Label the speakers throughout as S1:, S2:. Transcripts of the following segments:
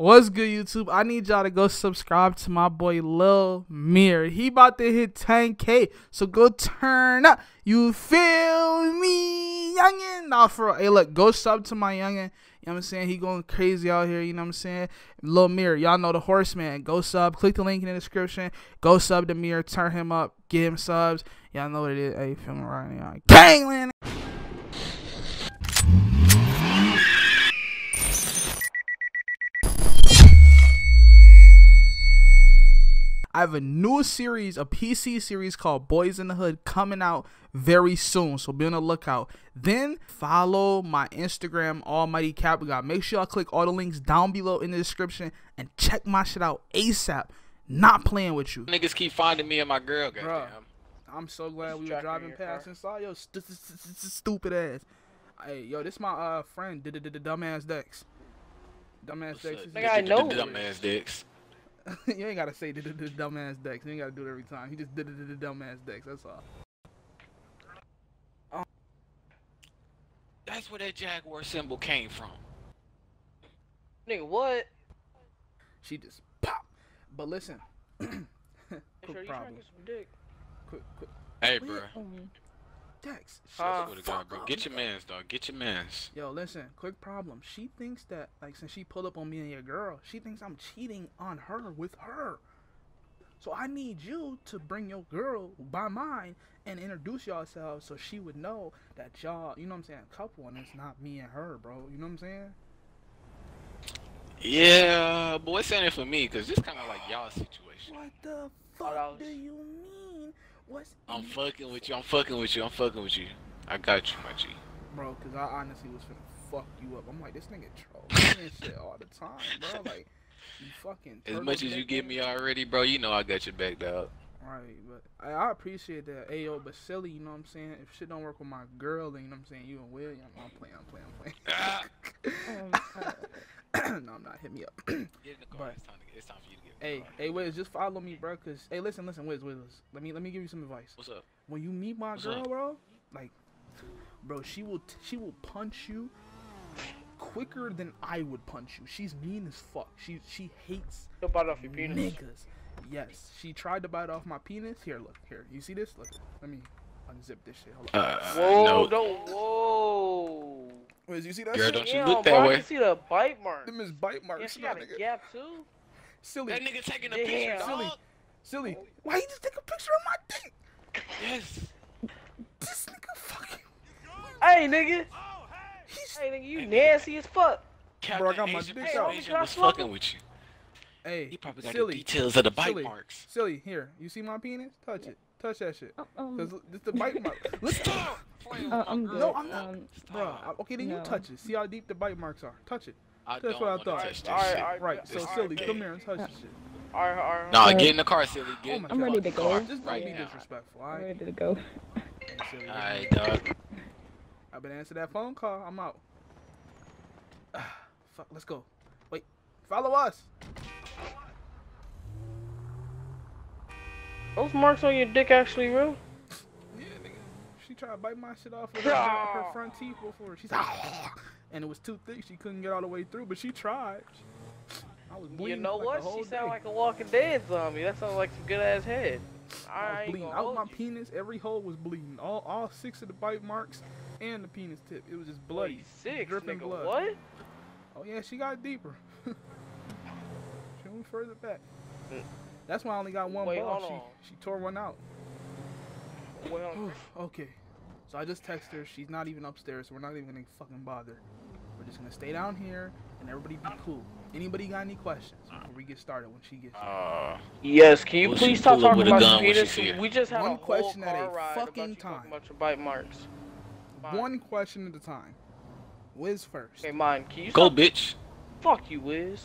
S1: What's good, YouTube? I need y'all to go subscribe to my boy Lil Mir. He about to hit 10k, so go turn up. You feel me, youngin? Nah, for real. Hey, look, go sub to my youngin. You know what I'm saying? He going crazy out here. You know what I'm saying? Lil Mir, y'all know the horseman. Go sub. Click the link in the description. Go sub to Mir. Turn him up. Get him subs. Y'all know what it is. Hey, feeling right now. Gangland. I have a new series, a PC series called Boys in the Hood coming out very soon. So be on the lookout. Then follow my Instagram, Almighty Cap God. Make sure y'all click all the links down below in the description and check my shit out ASAP. Not playing with you.
S2: Niggas keep finding me and my girl, goddamn.
S1: I'm so glad we were driving past and saw your st st st stupid ass. Hey, yo, this my uh friend, the dumbass Dex. Dumbass Dex.
S2: Nigga, I know. Dumbass Dex.
S1: you ain't gotta say the, the, the dumbass Dex. You ain't gotta do it every time. He just did the, the, dumbass Dex. That's all.
S2: Um, that's where that Jaguar symbol came from.
S3: Nigga, what?
S1: She just pop. But listen. quick
S3: sure problem. Quick,
S2: quick. Hey, bro.
S1: Dex.
S2: Uh, God, bro. Get your mans, dog. Get your mans.
S1: Yo, listen. Quick problem. She thinks that, like, since she pulled up on me and your girl, she thinks I'm cheating on her with her. So I need you to bring your girl by mine and introduce yourselves so she would know that y'all, you know what I'm saying, a couple and it's not me and her, bro. You know what I'm saying?
S2: Yeah, but what's in it for me? Because this kind of like y'all situation.
S1: What the fuck do you mean? What's
S2: I'm fucking with you. I'm fucking with you. I'm fucking with you. I got you, my G.
S1: Bro, because I honestly was finna fuck you up. I'm like, this nigga trolling shit all the time, bro. Like, you fucking.
S2: As much as you give me already, bro, you know I got your back, dog.
S1: Right, but I, I appreciate that. Ayo, but silly, you know what I'm saying? If shit don't work with my girl, then you know what I'm saying? You and William, I'm playing, I'm playing, I'm playing. um, no, I'm not. Hit me up.
S2: Get in the car. But, it's, time to get, it's time for you to get
S1: Hey, hey, Wiz, just follow me, bro. Cause hey, listen, listen, Wiz, Wiz, let me let me give you some advice.
S2: What's up?
S1: When you meet my
S2: What's
S1: girl,
S2: up?
S1: bro, like, bro, she will she will punch you quicker than I would punch you. She's mean as fuck. She she hates
S3: She'll bite off your penis.
S1: niggas. Yes, she tried to bite off my penis. Here, look, here. You see this? Look, let me unzip this shit. Hold on.
S2: Uh,
S3: whoa,
S2: no.
S3: don't, whoa.
S1: Wiz, you see that?
S2: Girl,
S1: shit?
S2: don't you
S3: Damn,
S2: look
S3: bro,
S2: that
S3: I
S2: way.
S3: can see the bite mark.
S1: Them is bite
S3: Yeah,
S1: marks.
S3: she got a
S1: nigga.
S3: gap too.
S1: Silly,
S2: That nigga taking a
S3: Damn.
S2: picture,
S1: silly,
S2: dog.
S1: silly. Why you just take a picture of my dick?
S2: Yes.
S1: This nigga fucking.
S3: Hey, nigga.
S1: He's
S3: Hey, nigga, you nasty as fuck.
S2: Captain
S1: Bro, I got my
S2: Asian
S1: dick
S2: Persuasion
S3: out. Can I
S2: was fucking with you.
S1: Hey,
S2: He probably got
S1: silly.
S2: the details of the bite
S1: silly.
S2: marks.
S1: Silly, here. You see my penis? Touch it. Touch that shit.
S4: Um,
S1: Cause this the bite mark. Look.
S2: Stop playing with
S4: uh, I'm good.
S1: No, I'm not.
S4: Um,
S1: Bro, okay, then you touch it. See how deep the bite marks are. Touch it.
S2: I
S1: That's
S2: don't
S1: what I thought.
S2: touch this
S3: Alright,
S2: shit.
S3: alright.
S1: Right. So
S3: Alright,
S1: silly,
S3: babe.
S1: come here and touch this shit.
S3: Alright, alright.
S2: Nah,
S4: Uh,
S2: get in the car, silly. Get
S1: Oh
S2: in
S1: my
S2: the
S4: I'm ready to go.
S2: car.
S1: Just don't
S2: right
S1: be
S2: now.
S1: disrespectful,
S4: I'm ready to go.
S2: Alright, dog.
S1: I've been answering that phone call. I'm out. Fuck. Let's go. Wait. Follow us.
S3: Those marks on your dick actually real?
S1: She tried to bite my shit off with her, her front teeth before. She's like, and it was too thick. She couldn't get all the way through, but she tried. I was bleeding.
S3: You know
S1: like
S3: what? She
S1: sounded
S3: like a Walking Dead zombie. That sounds like some good ass head.
S1: I
S3: I
S1: was bleeding out my
S3: you.
S1: penis. Every hole was bleeding. All all six of the bite marks and the penis tip. It was just bloody.
S3: Six,
S1: dripping
S3: nigga.
S1: blood.
S3: What?
S1: Oh yeah, she got deeper. she went further back.
S3: Mm.
S1: That's why I only got one
S3: Wait,
S1: ball. She she tore one out.
S3: Well,
S1: okay. So I just texted her. She's not even upstairs, so we're not even gonna fucking bother. We're just gonna stay down here and everybody be cool. Anybody got any questions before we get started when she gets here?
S2: Uh,
S3: yes. Can you
S2: Will
S3: please stop talking about
S2: gun
S3: your
S2: when she
S3: penis? We just had
S1: One
S3: a whole
S1: question at a
S3: ride
S1: fucking
S3: about
S1: time.
S3: talking about your bite marks. Mine.
S1: One question at a time. Wiz first.
S3: Okay, mine. Can you
S2: go,
S3: stop?
S2: bitch.
S3: Fuck you, Wiz.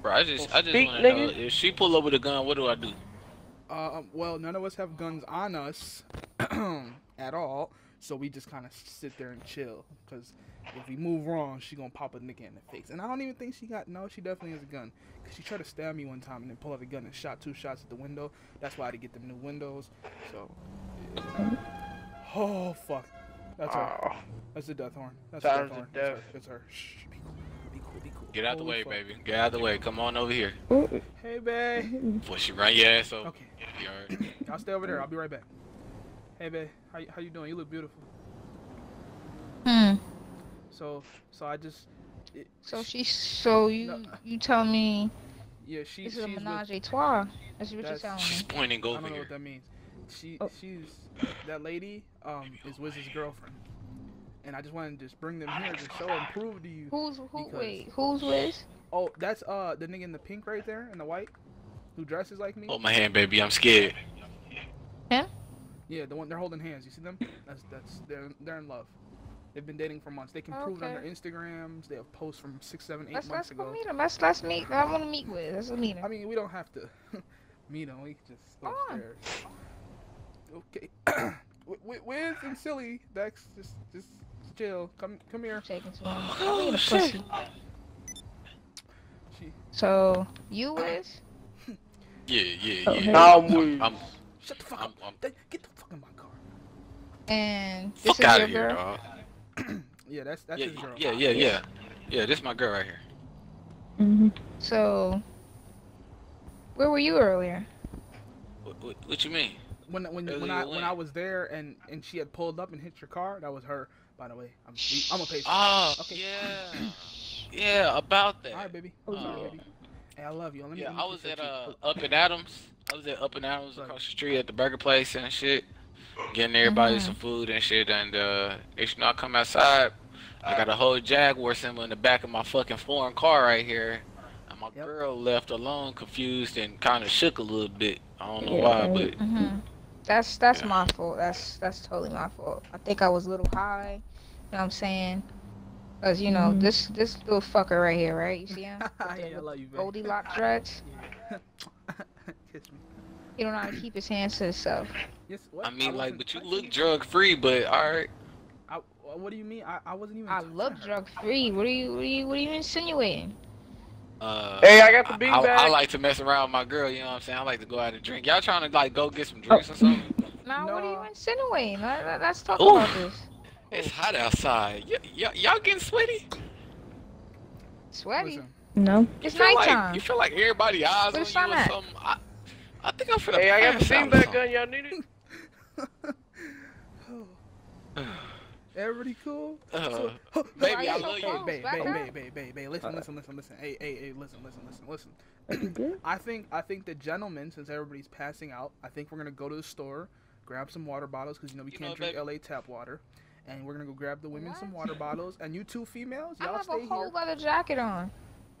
S2: Bro, I just,
S3: Well,
S2: I just want to know if she pull up with a gun, what do I do?
S1: Uh, well, none of us have guns on us at all, so we just kind of sit there and chill. Cause if we move wrong, she gonna pop a nigga in the face. And I don't even think she got. No, she definitely has a gun. Cause she tried to stab me one time and then pull out a gun and shot two shots at the window. That's why I had to get them new windows. So. yeah. Oh fuck. That's her.
S3: Oh,
S1: That's the death horn. That's the death horn.
S3: the
S1: That's her.
S3: death.
S1: That's her. Shh. Be cool. Be
S2: Get out the way,
S1: fuck.
S2: baby. Get out the way. Come on over here.
S1: Hey, babe.
S2: Before she run your ass over.
S1: Okay.
S2: You alright?
S1: I'll stay over there. I'll be right back. Hey, babe. How, you- how you doing? You look beautiful.
S5: Hmm.
S1: So, so I just. It,
S5: So she, so you,
S1: No.
S5: you tell me
S1: Yeah, she.
S5: this
S1: she's
S5: is a
S1: with-
S5: menage a trois. That's what you're
S1: That's-
S5: telling
S2: She's
S5: me.
S2: pointing
S1: I don't know
S2: here.
S1: what that means. She,
S4: Oh.
S1: she's that lady. Um, is Wiz's girlfriend, and I just wanted to just bring them here to show and prove to you.
S5: Who's who?
S1: Because-
S5: Wait, who's with?
S1: Oh, that's uh the nigga in the pink right there in the white, who dresses like me.
S2: Hold my hand, baby. I'm scared.
S1: Yeah, Yeah, the one they're holding hands. You see them? That's that's they're they're in love. They've been dating for months. They can prove it on their Instagrams. They have posts from six, seven, eight
S5: Let's
S1: months
S5: let's go
S1: ago.
S5: meet them. Let's let's meet. I want to meet with. Let's meet him.
S1: I mean, we don't have to meet them. We can just go
S5: Come on.
S1: upstairs. Okay. Wi- Wi- Wiz and Silly, Dex, just just chill. Come come here.
S5: Shaking to him.
S2: Oh,
S5: I need a
S2: shit.
S5: pussy.
S1: She
S5: So you is?
S2: Yeah, yeah,
S4: Oh,
S2: yeah.
S4: hey.
S3: I'm with.
S2: I'm,
S1: shut the fuck
S2: I'm,
S1: up.
S2: I'm
S1: They- Get the fuck in my car.
S5: And this
S2: fuck
S5: is
S2: out
S5: your
S2: of here,
S5: girl.
S2: dog.
S1: Yeah, that's that's
S2: Yeah,
S1: his girl.
S2: yeah, yeah, yeah. Yeah, this my girl right here.
S4: hmm
S5: So where were you earlier?
S2: What, what, what you mean?
S1: When when when I
S2: when?
S1: when I was there and and she had pulled up and hit your car, that was her. By the way, I'm I'm a patient.
S2: Oh,
S1: Okay.
S2: yeah. Yeah, about that.
S1: All right, baby.
S4: Oh,
S1: All right,
S2: yeah.
S1: baby. Hey, I love you. Let me,
S2: Yeah,
S1: let me
S2: I was
S1: your
S2: at uh up in Adams. I was at Up-n-Atoms
S1: Right.
S2: across the street at the burger place and shit, getting everybody
S5: Mhm.
S2: some food and shit. And uh, next you know, I come outside, I got a whole Jaguar symbol in the back of my fucking foreign car right here. And my
S1: Yep.
S2: girl left alone, confused and kind of shook a little bit. I don't know
S4: Yeah,
S2: why, but
S5: Mm-hmm. That's that's
S2: Yeah.
S5: my fault. That's that's totally my fault. I think I was a little high. You know what I'm saying? Cause you know
S4: Mhm.
S5: this this little fucker right here, right? You see him? With the-
S1: yeah, I love you.
S5: Goldilocks dreads. He don't know how to keep his hands to himself.
S1: Yes. What?
S2: I mean, like, but you look drug free. But all right,
S1: I, what do you mean? I, I wasn't even.
S5: I
S1: touching
S5: look drug free. What are you what are you what are you insinuating?
S2: Uh,
S3: Hey, I got the
S2: I,
S3: big
S2: I,
S3: bag.
S2: I like to mess around with my girl. You know what I'm saying? I like to go out and drink. Y'all trying to like go get some drinks or something?
S5: Now what are
S1: No.
S5: you insinuating? Let, let, us talk
S2: Ooh.
S5: about this.
S2: It's hot outside. Y- y- y'all getting sweaty?
S5: Sweaty.
S1: Listen,
S4: No.
S5: It's
S2: you feel like you feel like everybody eyes
S5: Where's
S2: on you or
S5: sun at?
S2: something. I, I think I'm finna
S3: Hey, I got the
S2: pass out or
S3: feedback
S2: something.
S3: gun. Y'all need it?
S1: everybody cool?
S2: Uh,
S1: So-
S2: baby, I love you.
S5: close?
S1: Babe,
S5: Back
S1: babe,
S5: up.
S1: babe, babe, babe, babe, listen, listen, listen, listen. Hey, hey, hey, listen, listen, listen, listen.
S4: Are you good?
S1: I think, I think the gentlemen, since everybody's passing out, I think we're gonna go to the store, grab some water bottles, cause you know we
S2: You
S1: can't
S2: know,
S1: drink
S2: babe-
S1: LA tap water, and we're gonna go grab the women some water bottles, and you two females, y'all stay here.
S5: I have a whole
S1: here.
S5: leather jacket on.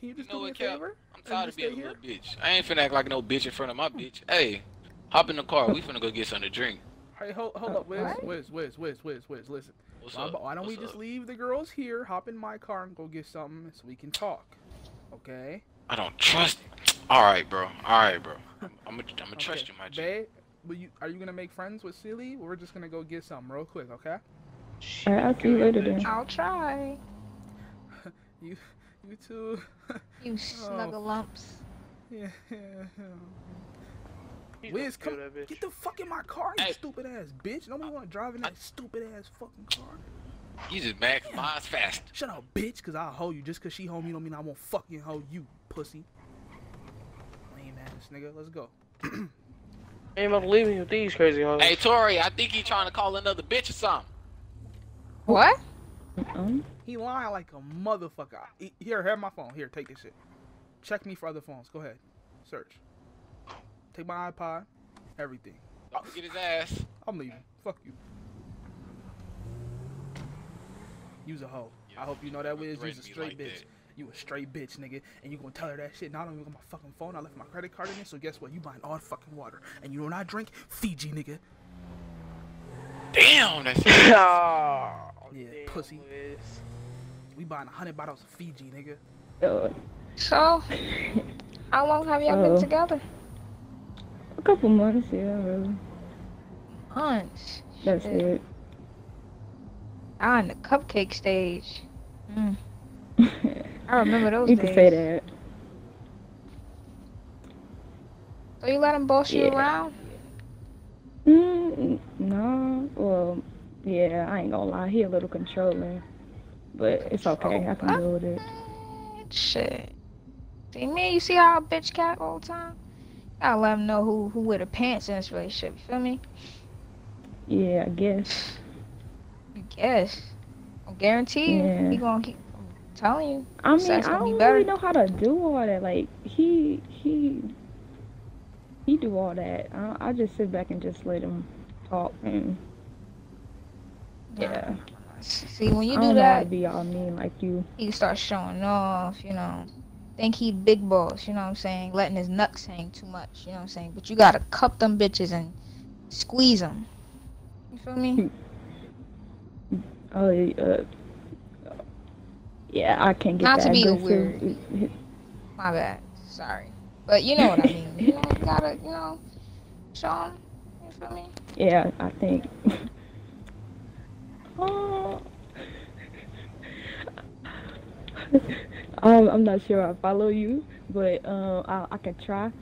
S1: Can you just
S2: You know
S1: do me a
S2: what, Cap?
S1: favor?
S2: I'm tired
S1: just
S2: of being a
S1: here?
S2: little bitch. I ain't finna act like no bitch in front of my bitch. Hey, hop in the car. We finna go get something to drink.
S1: Hey, hold, hold
S4: Oh,
S1: up, Wiz,
S5: what?
S1: Wiz, Wiz, Wiz, Wiz, Wiz, listen.
S2: What's
S1: Why,
S2: up?
S1: why don't we
S2: What's
S1: just
S2: up?
S1: leave the girls here, hop in my car, and go get something so we can talk? Okay?
S2: I don't trust. All right, bro. All right, bro. I'm gonna I'm gonna trust you, my G.
S1: Babe, will you, are you gonna make friends with Silly? We're just gonna go get something real quick, okay?
S4: Alright, I'll see you later then.
S5: I'll try.
S1: You, you two.
S5: You oh. snuggle lumps.
S1: yeah.
S3: He's
S1: Wiz, come,
S3: that bitch.
S1: get the fuck in my car, you
S2: Hey.
S1: stupid ass bitch. Nobody want to drive in that stupid ass fucking car.
S2: You just mad 'cause mine's fast.
S1: Shut up, bitch, cause I'll hold you. Just cause she hold me don't mean I won't fucking hold you, pussy. Lame ass nigga. Let's go.
S3: Ain't about to leave me with these crazy hoes.
S2: Hey, Tori, I think he trying to call another bitch or something.
S5: What?
S4: Um,
S1: He lying like a motherfucker. Here, have my phone. Here, take this shit. Check me for other phones. Go ahead. Search. Take my iPod. Everything.
S2: Don't forget his ass.
S1: I'm leaving. Fuck you. Use a hoe. I hope you know that Wiz. Use a straight
S2: like
S1: bitch.
S2: that.
S1: You a straight bitch, nigga, and you gonna tell her that shit. Not only on my fucking phone, I left my credit card in it. So guess what? You buying all the fucking water, and you know what I drink? Fiji, nigga.
S2: Damn, that's
S3: oh,
S1: Yeah,
S3: damn,
S1: pussy.
S3: Wiz.
S1: We buying a hundred bottles of Fiji, nigga.
S5: So, how long have y'all
S4: Oh.
S5: been together?
S4: Couple months, yeah, really.
S5: Months.
S4: That's
S5: Shit.
S4: it.
S5: In the cupcake stage. Mm. I remember those
S4: you
S5: days.
S4: can say that.
S5: So you let him boss you around?
S4: Mm, no, well, yeah, I ain't gonna lie, he a little controlling. but it's okay. I can deal with it.
S5: Shit. See me, you see how a bitch cat all the time? Gotta let him know who who wear the pants in this relationship. You feel me?
S4: Yeah, I guess.
S5: I guess. I guarantee you,
S4: Yeah.
S5: he gonna keep. I'm telling you.
S4: I mean, I don't
S5: better.
S4: really know how to do all that. Like he he he do all that. I, I just sit back and just let him talk and yeah.
S5: See, when you
S4: I
S5: do
S4: don't know how to
S5: that,
S4: be all mean like you.
S5: he start showing off. You know, think he big boss. You know what I'm saying? Letting his nuts hang too much. You know what I'm saying? But you gotta cup them bitches and squeeze them. You feel me?
S4: Oh, uh, yeah, I can't get
S5: Not to
S4: that
S5: be a
S4: aggressive.
S5: My bad. Sorry. But you know what I mean. You know, you gotta, you know, show 'em. You feel me?
S4: Yeah, I think. oh. um, I'm not sure I follow you, but um, I, I can try,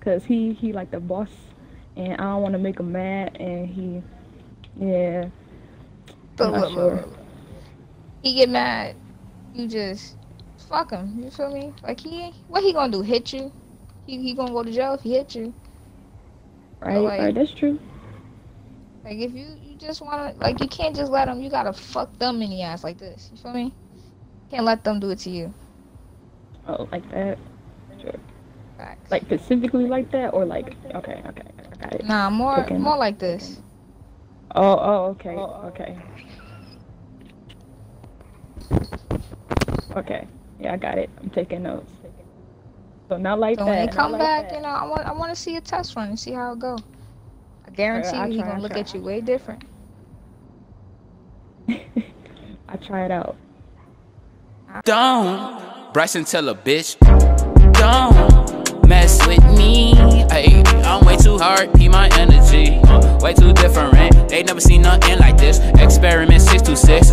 S4: cause he he like the boss, and I don't want to make him mad, and he, yeah,
S5: But look,
S4: sure.
S5: look, look. He get mad. You just fuck him. You feel me? Like he, what he gonna do? Hit you? He he gonna go to jail if he hit you?
S4: right,
S5: like-
S4: right, that's true.
S5: Like if you you just wanna like you can't just let them. You gotta fuck them in the ass like this. You feel me? Can't let them do it to you.
S4: Oh, like that,
S5: Facts.
S4: like specifically like that, or like okay, okay, I got it.
S5: Nah, more
S4: Cooking.
S5: more like this.
S4: Oh, oh, okay, oh, oh. okay. Okay, yeah, I got it. I'm taking notes. So not like
S5: So
S4: that.
S5: when they come back,
S4: that.
S5: you know, I want I want to see a test run and see how it go. I guarantee
S4: I'll
S5: you, he gonna look
S4: try.
S5: at you way different.
S4: I try it out.
S6: Don't Bryson tell a bitch Don't mess with me. Ay, I'm way too hard, be my energy. Uh, Way too different. They never seen nothing like this. Experiment 626